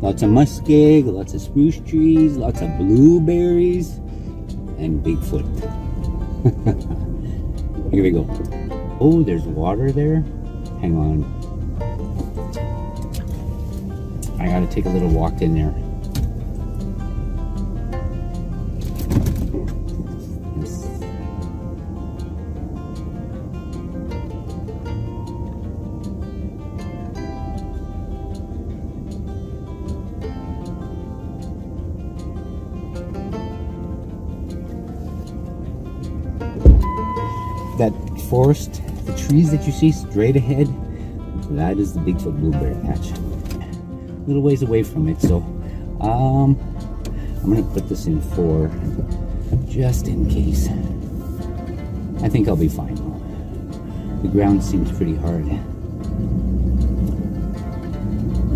Lots of muskeg, lots of spruce trees, lots of blueberries, and Bigfoot. Here we go. Oh, there's water there. Hang on. I gotta take a little walk in there. That forest, the trees that you see straight ahead, that is the Bigfoot Blueberry Patch. A little ways away from it, so um, I'm gonna put this in four, just in case. I think I'll be fine. The ground seems pretty hard.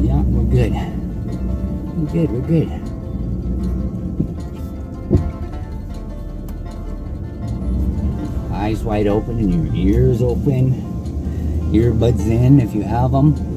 Yeah, we're good. We're good, we're good. Eyes wide open and your ears open, earbuds in if you have them.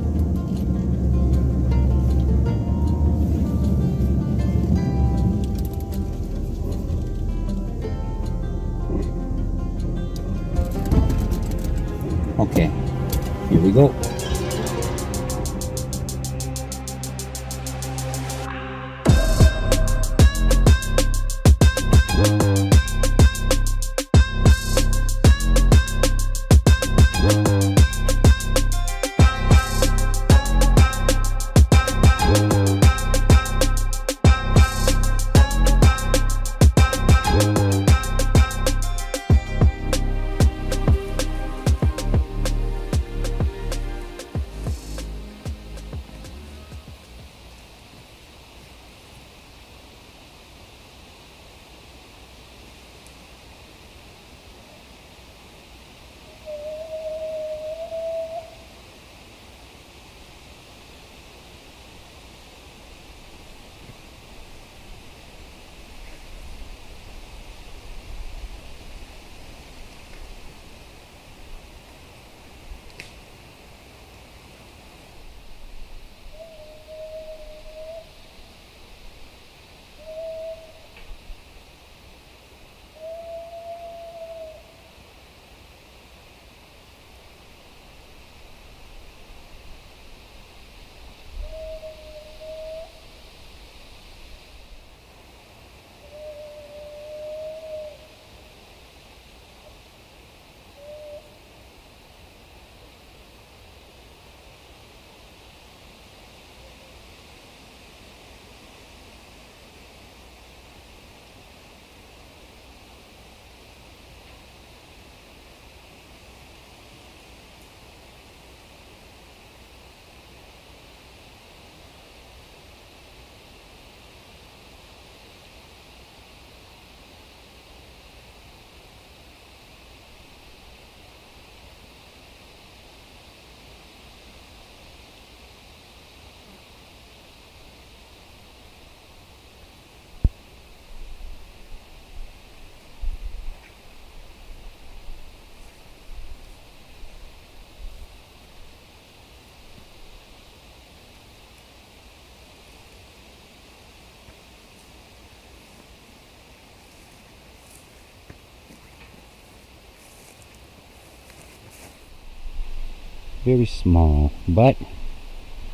Very small, but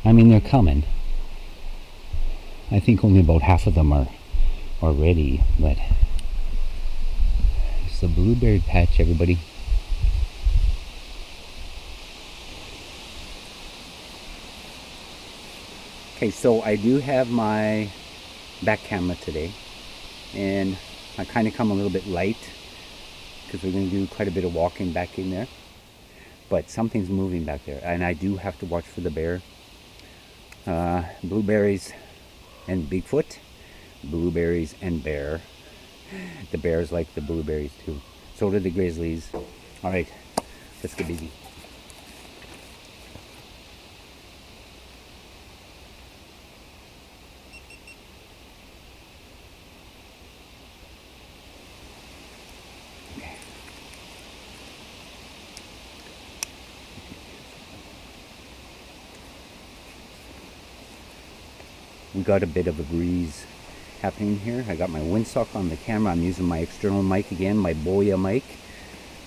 I mean they're coming. I think only about half of them are already, but it's the blueberry patch, everybody. Okay, so I do have my back camera today, and I kind of come a little bit light because we're going to do quite a bit of walking back in there but something's moving back there and I do have to watch for the bear. Uh, blueberries and Bigfoot blueberries and bear. The bears like the blueberries too. So do the grizzlies. All right let's get busy we got a bit of a breeze happening here. I got my windsock on the camera. I'm using my external mic again, my Boya mic.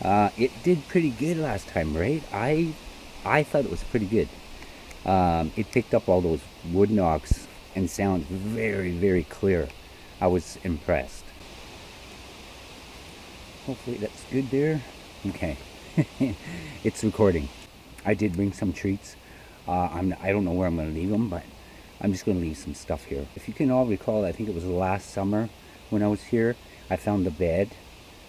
Uh, it did pretty good last time, right? I I thought it was pretty good. Um, it picked up all those wood knocks and sounds very, very clear. I was impressed. Hopefully that's good there. Okay, it's recording. I did bring some treats. Uh, I'm, I don't know where I'm going to leave them, but I'm just going to leave some stuff here. If you can all recall, I think it was last summer when I was here, I found the bed.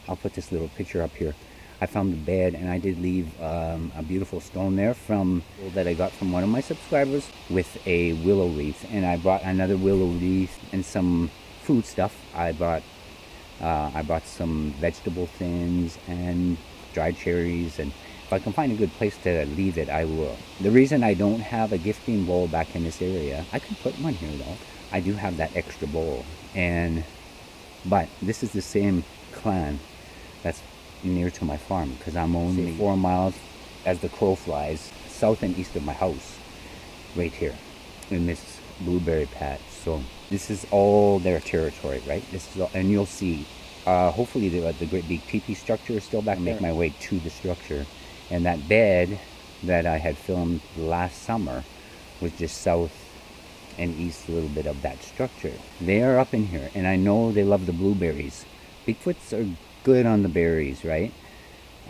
I'll put this little picture up here. I found the bed and I did leave um, a beautiful stone there from that I got from one of my subscribers with a willow wreath and I brought another willow wreath and some food stuff I bought uh, I bought some vegetable thins and dried cherries and if I can find a good place to leave it I will. The reason I don't have a gifting bowl back in this area I could put one here though. I do have that extra bowl. And but this is the same clan that's near to my farm because I'm only four miles as the crow flies south and east of my house right here in this blueberry patch. So this is all their territory right? This is all, and you'll see uh, hopefully the, the great big teepee structure is still back make my way to the structure and that bed that I had filmed last summer was just south and east a little bit of that structure they are up in here and I know they love the blueberries Bigfoots are good on the berries, right?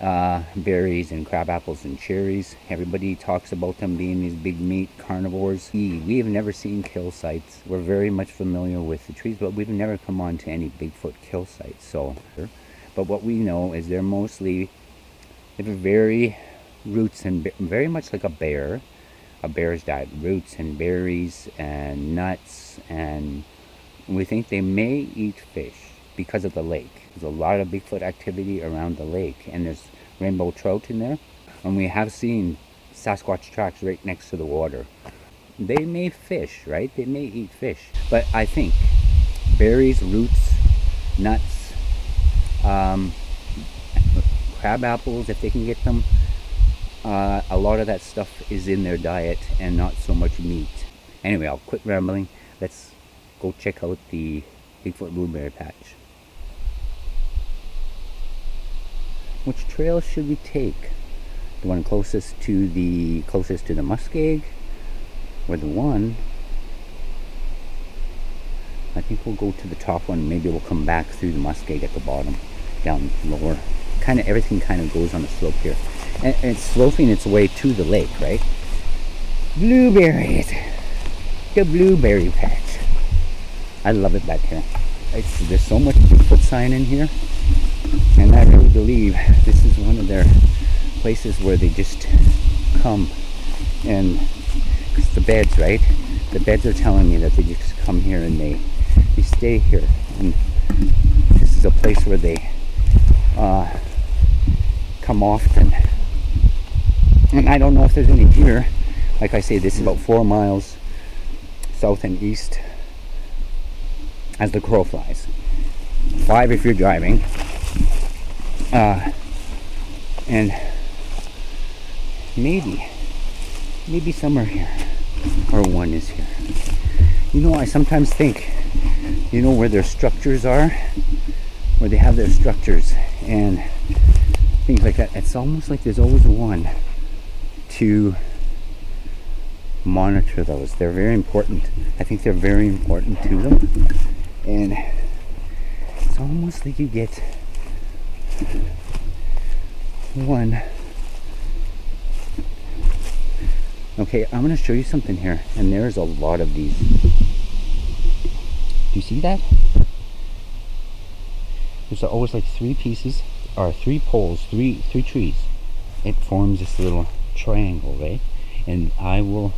Uh, berries and crab apples and cherries. Everybody talks about them being these big meat carnivores. We, have never seen kill sites. We're very much familiar with the trees, but we've never come on to any Bigfoot kill sites. So, but what we know is they're mostly they're very roots and very much like a bear. A bear's diet, roots and berries and nuts, and we think they may eat fish because of the lake. There's a lot of Bigfoot activity around the lake, and there's rainbow trout in there. And we have seen Sasquatch tracks right next to the water. They may fish, right? They may eat fish. But I think berries, roots, nuts, um, crab apples, if they can get them, uh, a lot of that stuff is in their diet and not so much meat. Anyway, I'll quit rambling. Let's go check out the Bigfoot Blueberry Patch. which trail should we take? The one closest to the closest to the muskeg or the one I think we'll go to the top one maybe we'll come back through the muskeg at the bottom down lower kind of everything kind of goes on a slope here. And, and it's sloping its way to the lake right? Blueberries. The blueberry patch. I love it back here. It's, there's so much Bigfoot sign in here and I really believe this is one of their places where they just come and it's the beds right? The beds are telling me that they just come here and they they stay here. And this is a place where they uh, come often. And I don't know if there's any here. Like I say this is about four miles south and east as the crow flies. Five if you're driving. Uh, and maybe, maybe somewhere here, or one is here. You know, I sometimes think, you know, where their structures are, where they have their structures. And things like that. It's almost like there's always one to monitor those. They're very important. I think they're very important to them. And it's almost like you get one. Okay, I'm going to show you something here. And there's a lot of these. Do you see that? There's always like three pieces, or three poles, three three trees. It forms this little triangle, right? And I will,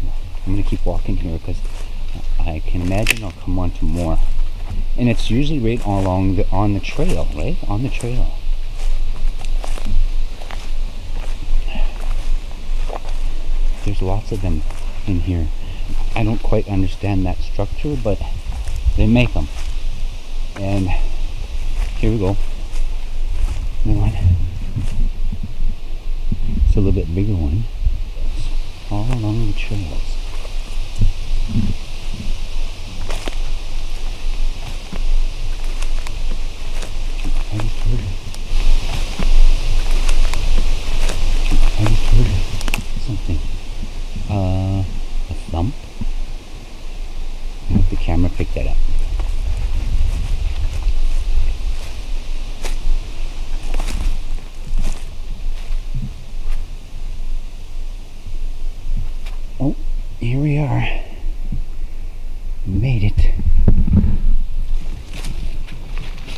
I'm to keep walking here because I can imagine I'll come on to more. And it's usually right along the, on the trail, right? On the trail. there's lots of them in here. I don't quite understand that structure, but they make them. And here we go. What? It's a little bit bigger one. All along the trails. something. Uh, a the camera that up.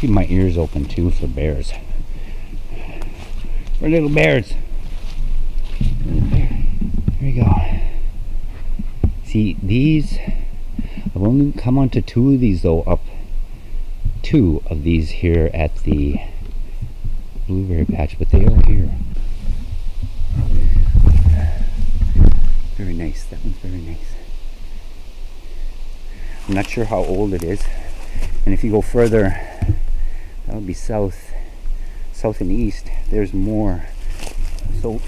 Keep my ears open too for bears. For little bears. Here we go. See, these, I've only come onto two of these though, up two of these here at the blueberry patch, but they are here. Very nice, that one's very nice. I'm not sure how old it is. And if you go further, that would be south, south and east, there's more. So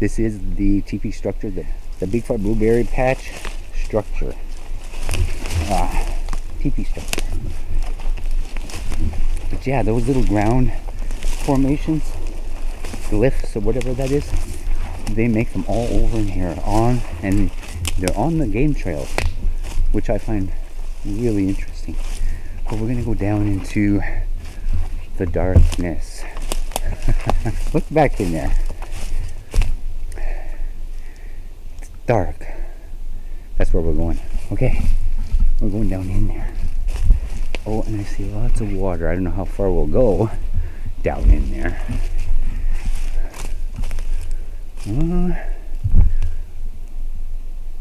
this is the teepee structure, the, the big Bigfoot Blueberry Patch structure. Ah, teepee structure. But yeah, those little ground formations, glyphs or whatever that is, they make them all over in here on and they're on the game trails, which I find really interesting. But we're gonna go down into the darkness. Look back in there. It's dark. That's where we're going. Okay. We're going down in there. Oh, and I see lots of water. I don't know how far we'll go down in there. Uh,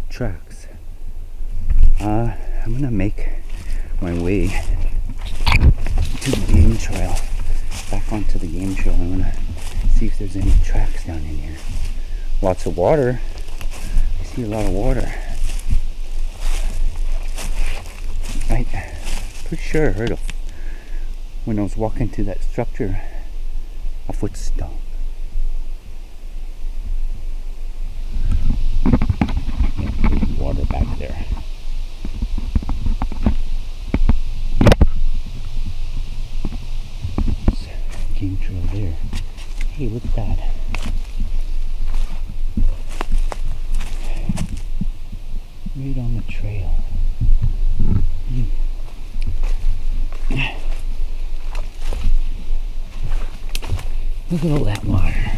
tracks. Uh, I'm gonna make my way to the game trail. Back onto the game trail. I'm gonna see if there's any tracks down in here. Lots of water. I see a lot of water. I pretty sure I heard a when I was walking to that structure a. Yeah, water back there. Game trail there. Hey, look at that. Right on the trail. Mm. That water.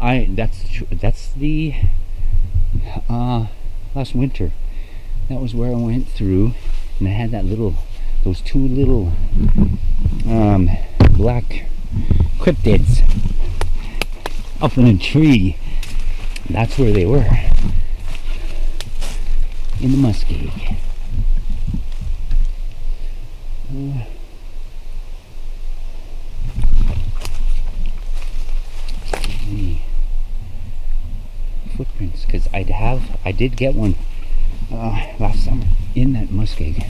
I that's that's the uh last winter. That was where I went through and I had that little those two little um black cryptids up in a tree. That's where they were. In the muskeg. Uh, any footprints because I'd have I did get one uh, last summer in that muskeg.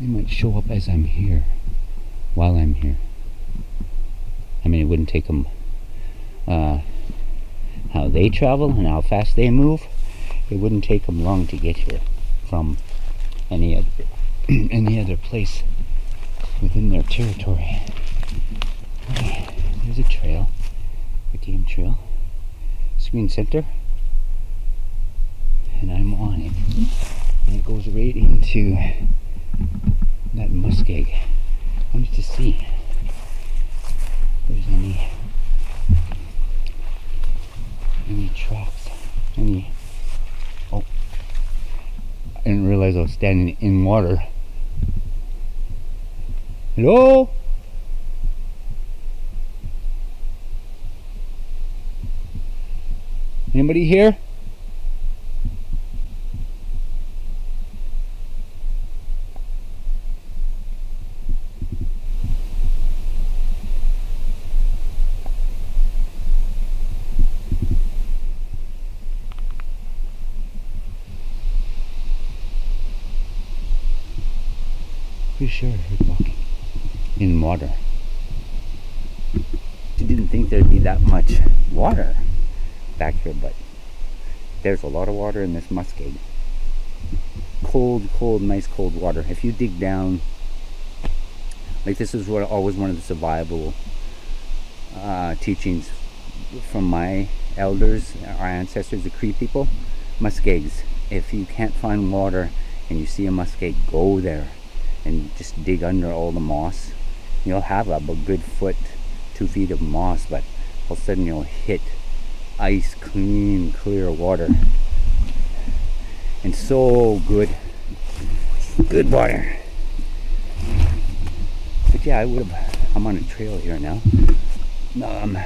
They might show up as I'm here, while I'm here. I mean, it wouldn't take them uh, how they travel and how fast they move. It wouldn't take them long to get here from any other any other place within their territory. Okay, there's a trail, a game trail, screen center, and I'm on it, and it goes right into that muskeg. I wanted to see if there's any any tracks. Any oh I didn't realize I was standing in water. Hello? Anybody here? Sure in water. I didn't think there'd be that much water back here, but there's a lot of water in this muskeg. Cold, cold, nice cold water. If you dig down Like this is what always one of the survival uh, teachings from my elders, our ancestors, the Cree people. muskegs. If you can't find water and you see a muskeg, go there and just dig under all the moss. You'll have a good foot, two feet of moss, but all of a sudden you'll hit ice, clean, clear water. And so good. Good water. But yeah, I would have. I'm on a trail here now. Um,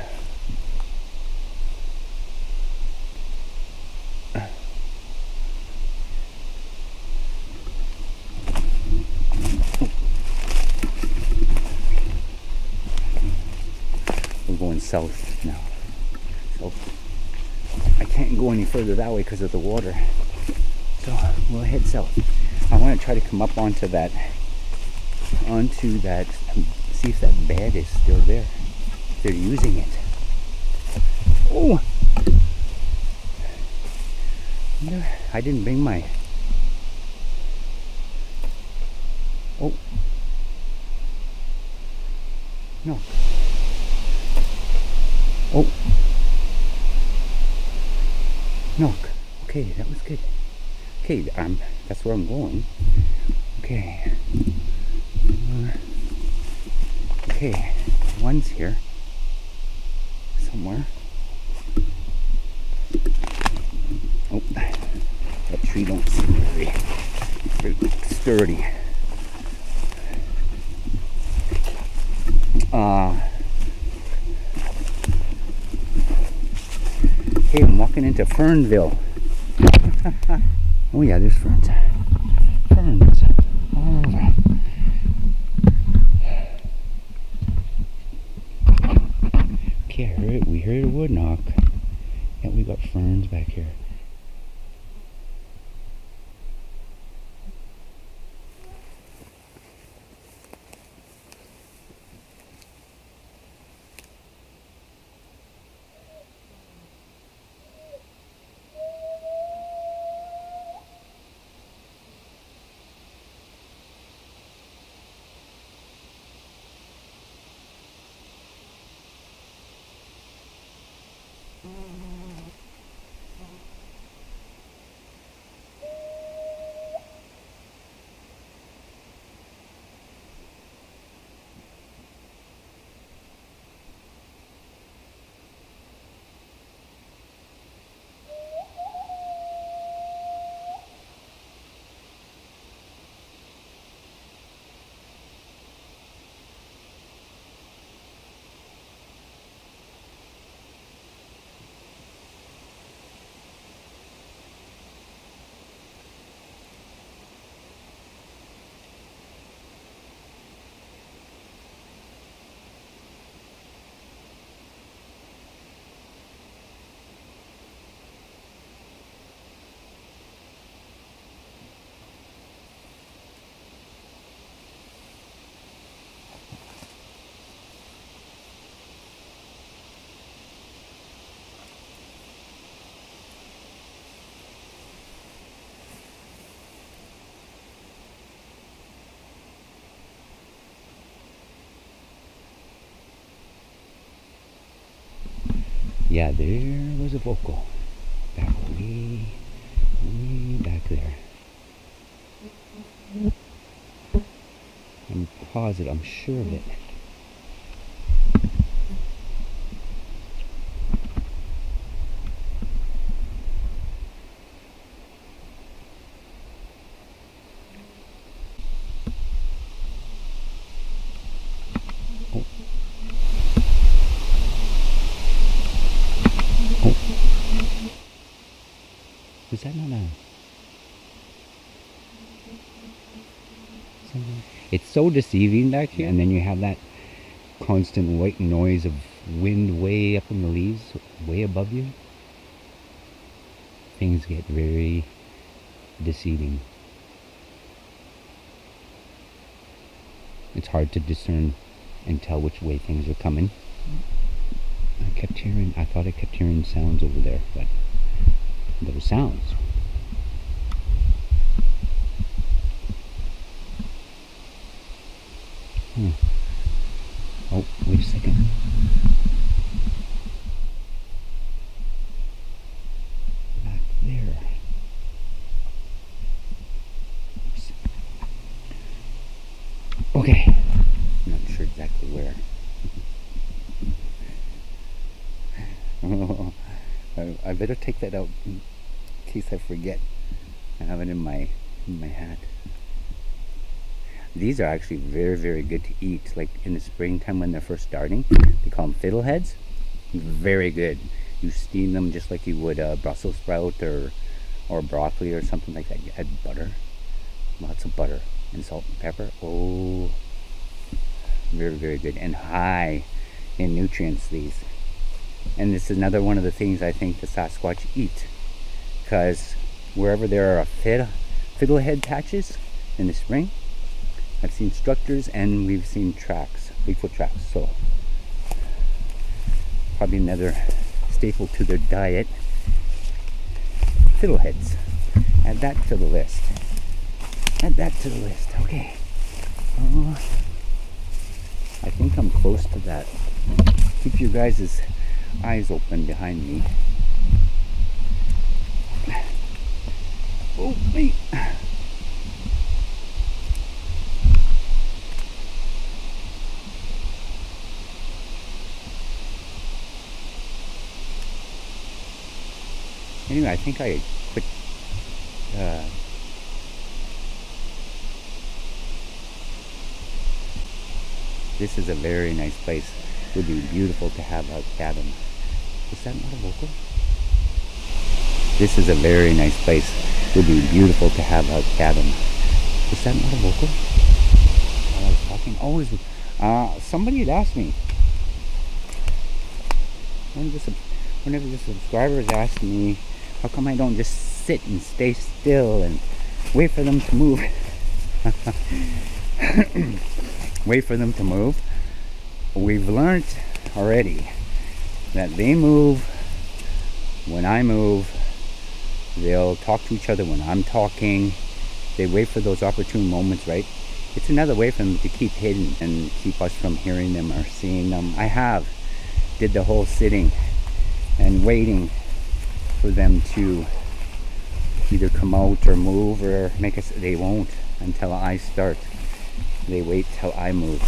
we're going south now. So I can't go any further that way because of the water. So we'll head south. I want to try to come up onto that, onto that, um, see if that bed is still there. They're using it. Oh! I didn't bring my. Oh. No. Oh. Knock. Okay, that was good. Okay, um, that's where I'm going. Okay. Uh, okay, one's here somewhere. Oh, that tree don't seem very, very sturdy. Uh, hey, I'm walking into Fernville. oh yeah, there's ferns. Ferns all. Okay, I heard, we heard a wood knock. And we got ferns back here. Yeah, there was a vocal. Back way, way back there. I'm positive, I'm sure of it. That not a something? It's so deceiving back here, and then you have that constant white noise of wind way up in the leaves, way above you. Things get very deceiving. It's hard to discern and tell which way things are coming. I kept hearing, I thought I kept hearing sounds over there, but sounds. Hmm. Oh, wait a second. Back there. Oops. Okay. I'm not sure exactly where. I, better take that out case I forget. I have it in my in my hat. These are actually very, very good to eat. Like in the springtime when they're first starting, they call them fiddleheads. Very good. You steam them just like you would a Brussels sprout or or broccoli or something like that. You add butter, lots of butter and salt and pepper. Oh, very, very good and high in nutrients. These, and this is another one of the things I think the Sasquatch eat, because wherever there are fiddle fiddlehead patches in the spring, I've seen structures and we've seen tracks, Bigfoot tracks. So probably another staple to their diet. Fiddleheads. Add that to the list. Add that to the list. Okay. Uh, I think I'm close to that. Keep your guys' eyes open behind me. Oh, wait. Anyway, I think I quit. Uh, this is a very nice place. It would be beautiful to have a cabin. Is that not a vocal? This is a very nice place. It would be beautiful to have a cabin. Is that not a vocal? While I was talking, always. Uh, somebody had asked me. One of the, of the subscribers asked me how come I don't just sit and stay still and wait for them to move? wait for them to move. We've learned already that they move when I move. They'll talk to each other when I'm talking. They wait for those opportune moments, right? It's another way for them to keep hidden and keep us from hearing them or seeing them. I have did the whole sitting and waiting for them to either come out or move or make us they won't until I start they wait till I move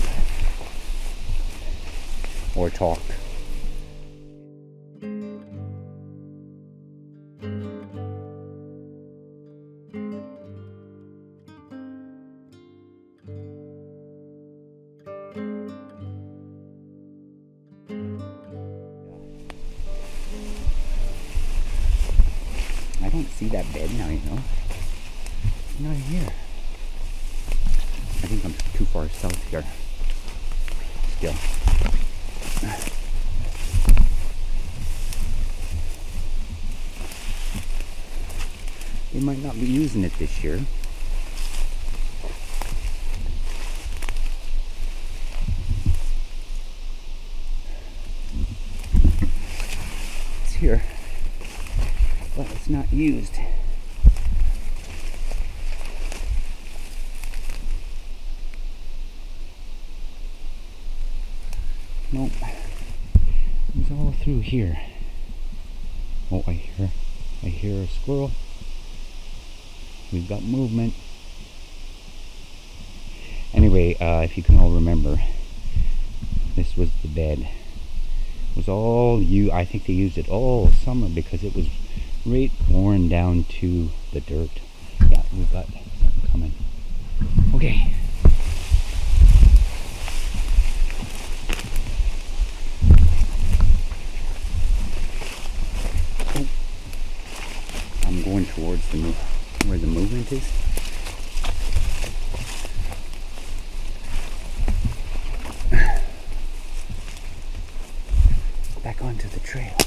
or talk not here. I think I'm too far south here. Still. They might not be using it this year. It's here but it's not used. Nope. It's all through here. Oh, I hear, I hear a squirrel. We've got movement. Anyway, uh, if you can all remember, this was the bed. It was all you. I think they used it all summer because it was right worn down to the dirt. Yeah, we've got something coming. Okay. Oh. I'm going towards the where the movement is. Back onto the trail.